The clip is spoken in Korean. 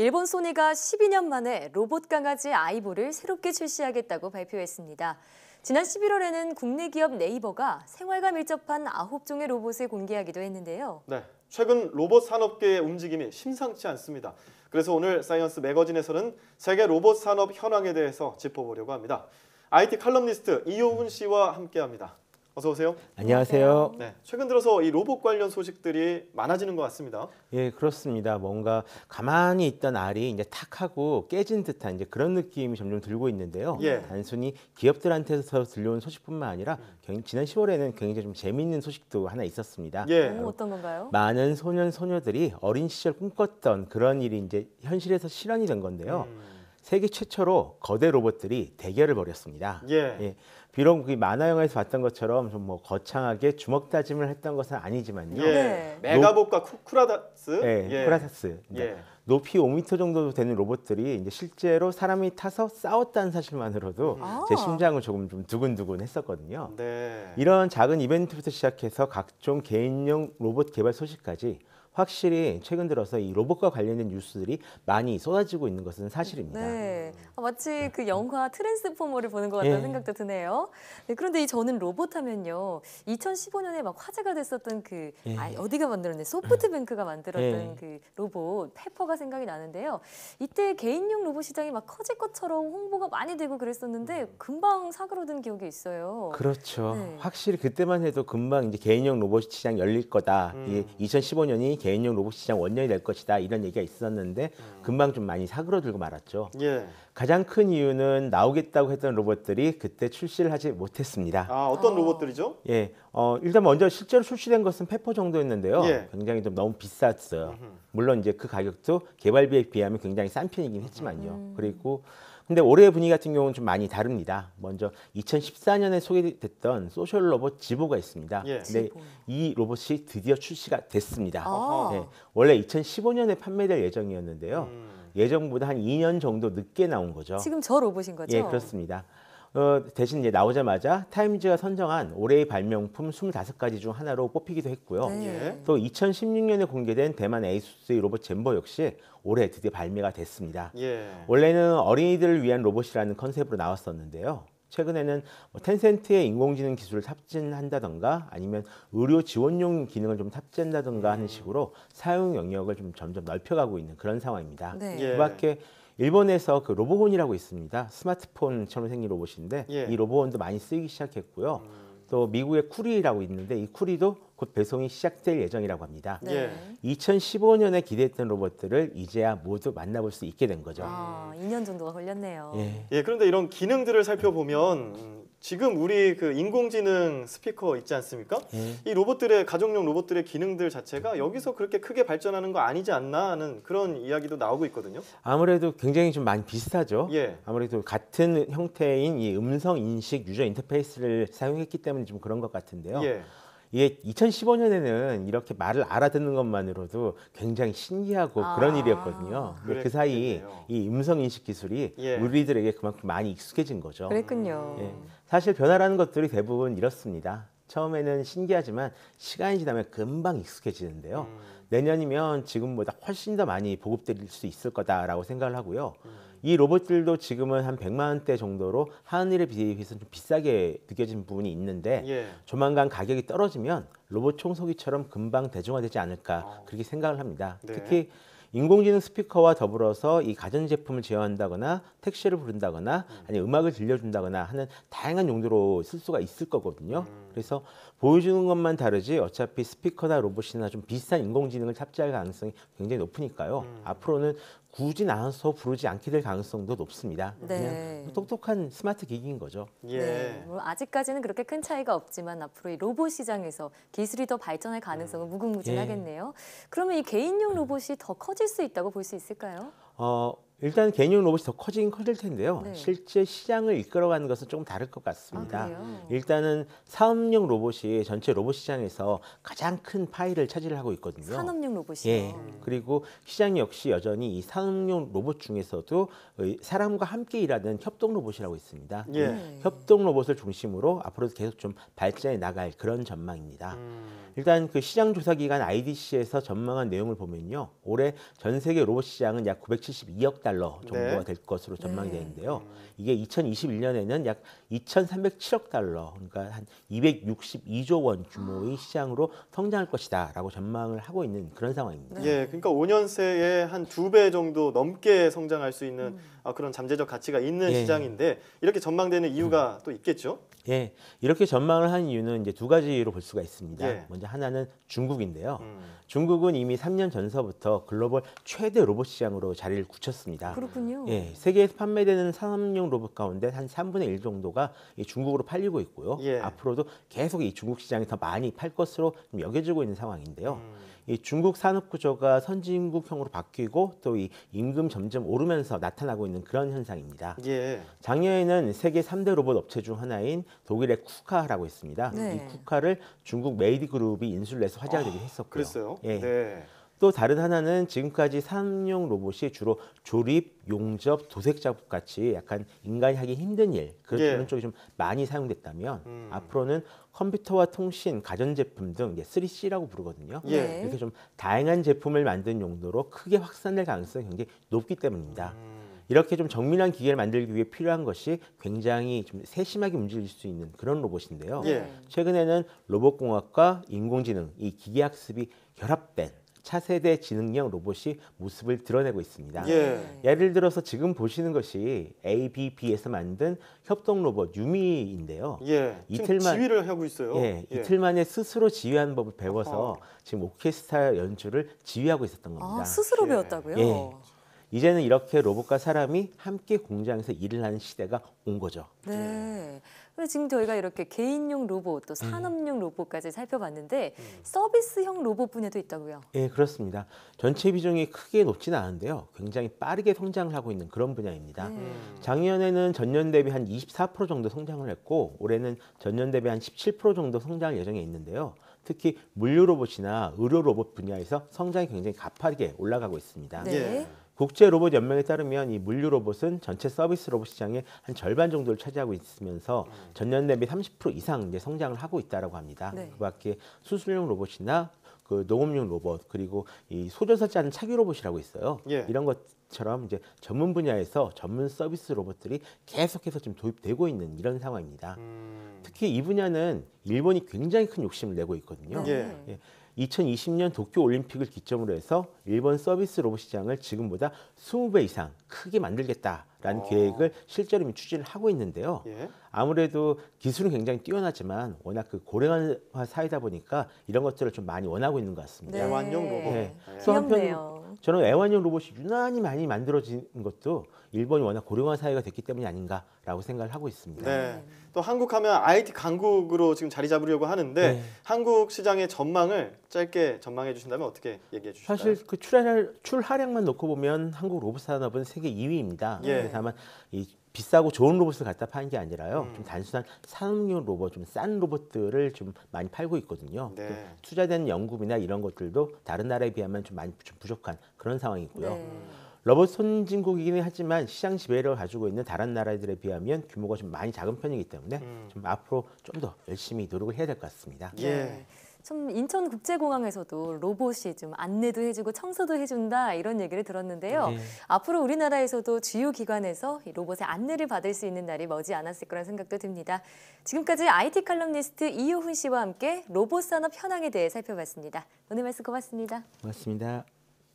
일본 소니가 12년 만에 로봇 강아지 아이보를 새롭게 출시하겠다고 발표했습니다. 지난 11월에는 국내 기업 네이버가 생활과 밀접한 9종의 로봇을 공개하기도 했는데요. 네, 최근 로봇 산업계의 움직임이 심상치 않습니다. 그래서 오늘 사이언스 매거진에서는 세계 로봇 산업 현황에 대해서 짚어보려고 합니다. IT 칼럼니스트 이요훈 씨와 함께합니다. 어서 오세요. 안녕하세요. 네, 최근 들어서 이 로봇 관련 소식들이 많아지는 것 같습니다. 예, 그렇습니다. 뭔가 가만히 있던 알이 이제 탁 하고 깨진 듯한 이제 그런 느낌이 점점 들고 있는데요. 예. 단순히 기업들한테서 들려온 소식뿐만 아니라 경- 지난 10월에는 굉장히 좀 재미있는 소식도 하나 있었습니다. 예, 오, 어떤 건가요? 많은 소년 소녀들이 어린 시절 꿈꿨던 그런 일이 이제 현실에서 실현이 된 건데요. 음, 세계 최초로 거대 로봇들이 대결을 벌였습니다. 예, 예, 비록 그 만화 영화에서 봤던 것처럼 좀 뭐 거창하게 주먹 다짐을 했던 것은 아니지만요. 예. 네. 메가봇과 쿠, 쿠라다스, 예, 쿠라사스. 예, 높이 5m 정도 되는 로봇들이 이제 실제로 사람이 타서 싸웠다는 사실만으로도 아. 제 심장을 조금 좀 두근두근 했었거든요. 네, 이런 작은 이벤트부터 시작해서 각종 개인용 로봇 개발 소식까지 확실히 최근 들어서 이 로봇과 관련된 뉴스들이 많이 쏟아지고 있는 것은 사실입니다. 네, 아, 마치 그 영화 트랜스포머를 보는 것 같다는 예. 생각도 드네요. 네, 그런데 이 저는 로봇 하면요, 2015년에 막 화제가 됐었던 그 예. 아, 어디가 만들었네, 소프트뱅크가 만들었던 예. 그 로봇 페퍼가 생각이 나는데요. 이때 개인용 로봇 시장이 막 커질 것처럼 홍보가 많이 되고 그랬었는데 금방 사그러든 기억이 있어요. 그렇죠. 네. 확실히 그때만 해도 금방 이제 개인용 로봇 시장 열릴 거다. 음. 이게 2015년이 개인용 로봇 시장 원년이 될 것이다. 이런 얘기가 있었는데 금방 좀 많이 사그러들고 말았죠. 예. 가장 큰 이유는 나오겠다고 했던 로봇들이 그때 출시를 하지 못했습니다. 아, 어떤 아. 로봇들이죠? 예, 어, 일단 먼저 실제로 출시된 것은 페퍼 정도였는데요. 예. 굉장히 좀 너무 비쌌어요. 물론 이제 그 가격도 개발비에 비하면 굉장히 싼 편이긴 했지만요. 음. 그리고 근데 올해 분위기 같은 경우는 좀 많이 다릅니다. 먼저 2014년에 소개됐던 소셜 로봇 지보가 있습니다. 예. 근데 지보. 이 로봇이 드디어 출시가 됐습니다. 아. 예, 원래 2015년에 판매될 예정이었는데요. 음, 예정보다 한 2년 정도 늦게 나온 거죠. 지금 저 로봇인 거죠? 예, 그렇습니다. 어, 대신 이제 나오자마자 타임즈가 선정한 올해의 발명품 25가지 중 하나로 뽑히기도 했고요. 네. 예. 또 2016년에 공개된 대만 에이수스의 로봇 젠보 역시 올해 드디어 발매가 됐습니다. 예. 원래는 어린이들을 위한 로봇이라는 컨셉으로 나왔었는데요. 최근에는 뭐 텐센트의 인공지능 기술을 탑재한다던가 아니면 의료 지원용 기능을 좀 탑재한다던가 하는 식으로 사용 영역을 좀 점점 넓혀가고 있는 그런 상황입니다. 네. 예. 그밖에 일본에서 그 로보혼이라고 있습니다. 스마트폰처럼 생긴 로봇인데 예. 이 로보혼도 많이 쓰이기 시작했고요. 음, 또 미국의 쿠리라고 있는데 이 쿠리도 곧 배송이 시작될 예정이라고 합니다. 네. 예. 2015년에 기대했던 로봇들을 이제야 모두 만나볼 수 있게 된 거죠. 아, 2년 정도가 걸렸네요. 예. 예, 그런데 이런 기능들을 살펴보면 음, 지금 우리 그 인공지능 스피커 있지 않습니까? 예. 이 로봇들의 가정용 로봇들의 기능들 자체가 여기서 그렇게 크게 발전하는 거 아니지 않나 하는 그런 이야기도 나오고 있거든요. 아무래도 굉장히 좀 많이 비슷하죠. 예. 아무래도 같은 형태인 이 음성 인식 유저 인터페이스를 사용했기 때문에 좀 그런 것 같은데요. 예. 이게 2015년에는 이렇게 말을 알아듣는 것만으로도 굉장히 신기하고 아. 그런 일이었거든요. 근데 그 사이. 이 음성 인식 기술이 예. 우리들에게 그만큼 많이 익숙해진 거죠. 그랬군요. 예. 사실 변화라는 것들이 대부분 이렇습니다. 처음에는 신기하지만 시간이 지나면 금방 익숙해지는데요. 음, 내년이면 지금보다 훨씬 더 많이 보급될 수 있을 거다라고 생각을 하고요. 음. 이 로봇들도 지금은 한 100만 원대 정도로 하늘에 비해서 좀 비싸게 느껴지는 부분이 있는데 예. 조만간 가격이 떨어지면 로봇 청소기처럼 금방 대중화되지 않을까 어. 그렇게 생각을 합니다. 네. 특히 인공지능 스피커와 더불어서 이 가전제품을 제어한다거나 택시를 부른다거나 아니면 음악을 들려준다거나 하는 다양한 용도로 쓸 수가 있을 거거든요. 음. 그래서 보여주는 것만 다르지 어차피 스피커나 로봇이나 좀 비슷한 인공지능을 탑재할 가능성이 굉장히 높으니까요. 음. 앞으로는 굳이 나눠서 부르지 않게 될 가능성도 높습니다. 네. 그냥 똑똑한 스마트 기기인 거죠. 예. 네, 뭐 아직까지는 그렇게 큰 차이가 없지만 앞으로 이 로봇 시장에서 기술이 더 발전할 가능성은 무궁무진하겠네요. 그러면 이 개인용 로봇이 더 커질 수 있다고 볼 수 있을까요? 어, 일단 개인용 로봇이 더 커지긴 커질 텐데요. 네. 실제 시장을 이끌어가는 것은 조금 다를 것 아, 같습니다. 그래요? 일단은 산업용 로봇이 전체 로봇 시장에서 가장 큰 파이를 차지를 하고 있거든요. 산업용 로봇이요. 예. 그리고 시장 역시 여전히 이 산업용 로봇 중에서도 이 사람과 함께 일하는 협동 로봇이라고 있습니다. 예. 네. 협동 로봇을 중심으로 앞으로도 계속 좀 발전해 나갈 그런 전망입니다. 음. 일단 그 시장 조사 기관 IDC에서 전망한 내용을 보면요. 올해 전 세계 로봇 시장은 약 972억 달러 정도가 네. 될 것으로 전망이 네. 되는데요. 이게 2021년에는 약 2,307억 달러, 그러니까 한 262조 원 규모의 시장으로 성장할 것이다라고 전망을 하고 있는 그런 상황입니다. 네. 예, 그러니까 5년 새에 한 두 배 정도 넘게 성장할 수 있는 음. 아, 그런 잠재적 가치가 있는 예. 시장인데 이렇게 전망되는 이유가 또 있겠죠? 예, 이렇게 전망을 한 이유는 이제 두 가지로 볼 수가 있습니다. 예. 먼저 하나는 중국인데요. 음. 중국은 이미 3년 전서부터 글로벌 최대 로봇 시장으로 자리를 굳혔습니다. 그렇군요. 예, 세계에서 판매되는 산업용 로봇 가운데 한 3분의 1 정도가 이 중국으로 팔리고 있고요. 예. 앞으로도 계속 이 중국 시장이 더 많이 팔 것으로 좀 여겨지고 있는 상황인데요. 음. 이 중국 산업 구조가 선진국형으로 바뀌고 또 이 임금 점점 오르면서 나타나고 있는 그런 현상입니다. 예. 작년에는 세계 3대 로봇 업체 중 하나인 독일의 쿠카라고 있습니다. 네. 이 쿠카를 중국 메이디 그룹이 인수를 해서 화제가 되기도 했었고요. 아, 그랬어요. 예. 네. 또 다른 하나는 지금까지 산업용 로봇이 주로 조립, 용접, 도색 작업 같이 약간 인간이 하기 힘든 일 그런 예. 쪽이 좀 많이 사용됐다면 음. 앞으로는 컴퓨터와 통신, 가전제품 등 이제 3C라고 부르거든요. 예. 네. 이렇게 좀 다양한 제품을 만드는 용도로 크게 확산될 가능성이 굉장히 높기 때문입니다. 음. 이렇게 좀 정밀한 기계를 만들기 위해 필요한 것이 굉장히 좀 세심하게 움직일 수 있는 그런 로봇인데요. 예. 네. 최근에는 로봇공학과 인공지능, 이 기계학습이 결합된 차세대 지능형 로봇이 모습을 드러내고 있습니다. 예. 예를 들어서 지금 보시는 것이 ABB에서 만든 협동 로봇 유미인데요. 예. 지금 이틀만- 지휘를 하고 있어요. 예, 이틀 만에 스스로 지휘하는 법을 배워서. 지금 오케스트라 연주를 지휘하고 있었던 겁니다. 아, 스스로 예. 배웠다고요? 예. 이제는 이렇게 로봇과 사람이 함께 공장에서 일을 하는 시대가 온 거죠. 네. 그래서 지금 저희가 이렇게 개인용 로봇 음. 또 산업용 로봇까지 살펴봤는데 서비스형 로봇 분야도 있다고요. 예, 그렇습니다. 전체 비중이 크게 높지는 않은데요. 굉장히 빠르게 성장을 하고 있는 그런 분야입니다. 네. 음. 작년에는 전년 대비 한 24% 정도 성장을 했고 올해는 전년 대비 한 17% 정도 성장할 예정에 있는데요. 특히 물류 로봇이나 의료 로봇 분야에서 성장이 굉장히 가파르게 올라가고 있습니다. 네. 예. 국제 로봇 연맹에 따르면 이 물류 로봇은 전체 서비스 로봇 시장의 한 절반 정도를 차지하고 있으면서 전년 대비 30% 이상 이제 성장을 하고 있다라고 합니다. 네. 그밖에 수술용 로봇이나 그 농업용 로봇 그리고 이 소저서 짜는 차기 로봇이라고 있어요. 예. 이런 것 처럼 이제 전문 분야에서 전문 서비스 로봇들이 계속해서 좀 도입되고 있는 이런 상황입니다. 음. 특히 이 분야는 일본이 굉장히 큰 욕심을 내고 있거든요. 예. 예. 2020년 도쿄 올림픽을 기점으로 해서 일본 서비스 로봇 시장을 지금보다 20배 이상 크게 만들겠다라는 어. 계획을 실제로 이미 추진을 하고 있는데요. 예. 아무래도 기술은 굉장히 뛰어나지만 워낙 그 고령화 사회다 보니까 이런 것들을 좀 많이 원하고 있는 것 같습니다. 네. 애완용 로봇. 예. 예. 또 한편- 귀엽네요. 저는 애완용 로봇이 유난히 많이 만들어진 것도 일본이 워낙 고령화 사회가 됐기 때문이 아닌가라고 생각을 하고 있습니다. 네. 또 한국 하면 IT 강국으로 지금 자리 잡으려고 하는데 네. 한국 시장의 전망을 짧게 전망해 주신다면 어떻게 얘기해 주실까요? 사실 그 출하량, 출하량만 놓고 보면 한국 로봇 산업은 세계 2위입니다. 예. 다만 이 비싸고 좋은 로봇을 갖다 파는 게 아니라요. 음. 좀 단순한 산업용 로봇, 좀 싼 로봇들을 좀 많이 팔고 있거든요. 네. 또 투자된 연구비나 이런 것들도 다른 나라에 비하면 좀 많이 좀 부족한 그런 상황이고요. 네. 로봇 선진국이긴 하지만 시장 지배력을 가지고 있는 다른 나라들에 비하면 규모가 좀 많이 작은 편이기 때문에 음. 좀 앞으로 좀 더 열심히 노력을 해야 될 것 같습니다. 예. 네. 좀 인천국제공항에서도 로봇이 좀 안내도 해주고 청소도 해준다 이런 얘기를 들었는데요. 네. 앞으로 우리나라에서도 주요 기관에서 이 로봇의 안내를 받을 수 있는 날이 머지 않았을 거란 생각도 듭니다. 지금까지 IT 칼럼니스트 이효훈 씨와 함께 로봇 산업 현황에 대해 살펴봤습니다. 오늘 말씀 고맙습니다. 고맙습니다.